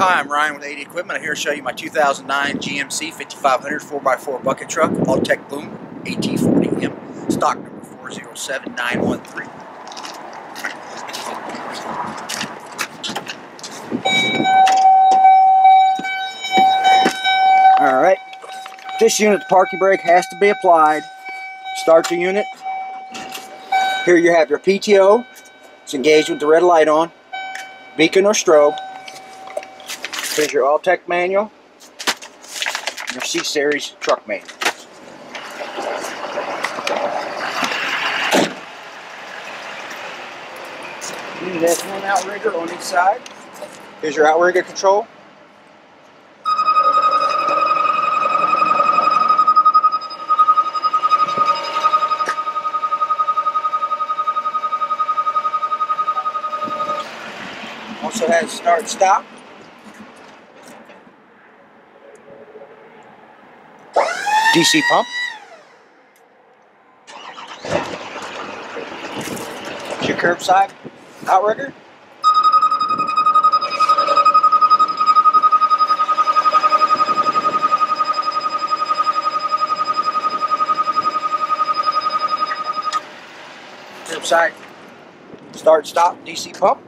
Hi, I'm Ryan with I-80 Equipment. I'm here to show you my 2009 GMC 5500 4x4 bucket truck, Altec Boom AT40M, stock number 407913. Alright, this unit's parking brake has to be applied. Start the unit. Here you have your PTO. It's engaged with the red light on. Beacon or strobe. Here's your Altec manual, your C-Series truck manual. Has one outrigger on each side. Here's your outrigger control. Also has start DC pump. It's your curbside outrigger. Curbside start stop DC pump.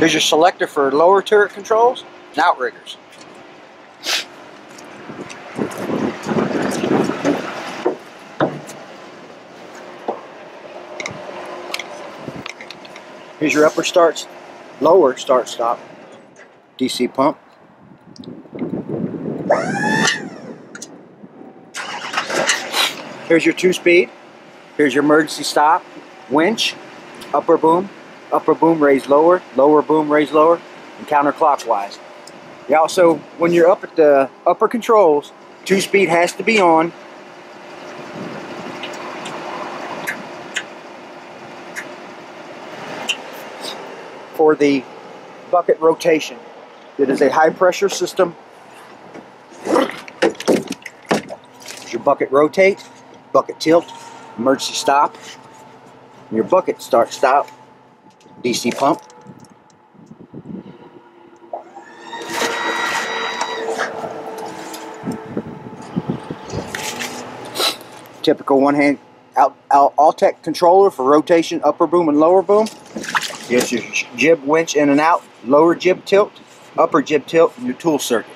Here's your selector for lower turret controls and outriggers. Here's your upper starts, lower start stop DC pump. Here's your two speed. Here's your emergency stop, winch, upper boom, upper boom raise lower, lower boom raise lower, and counterclockwise. You also, when you're up at the upper controls, two speed has to be on. For the bucket rotation. It is a high pressure system. Your bucket rotate, bucket tilt, emergency stop, your bucket start stop, DC pump. Typical one hand out, out Altec controller for rotation, upper boom and lower boom. Here's your jib winch in and out, lower jib tilt, upper jib tilt, and your tool circuit.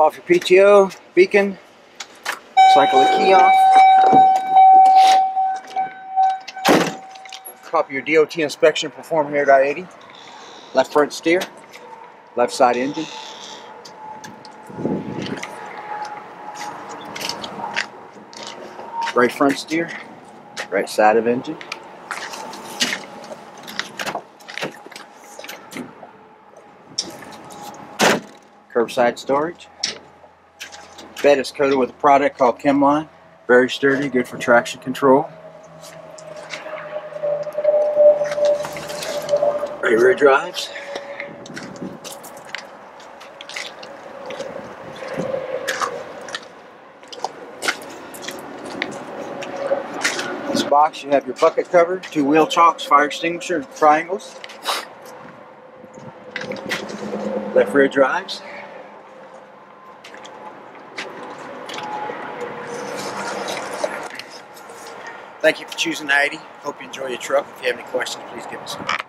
Off your PTO, beacon, cycle the key off. Copy your DOT inspection performed here at I-80. Left front steer, left side engine. Right front steer, right side of engine. Curbside storage. Bed is coated with a product called Chemline. Very sturdy, good for traction control. Right rear drives. This box you have your bucket cover, two wheel chocks, fire extinguisher, triangles. Left rear drives. Thank you for choosing 90. Hope you enjoy your truck. If you have any questions, please give us a call.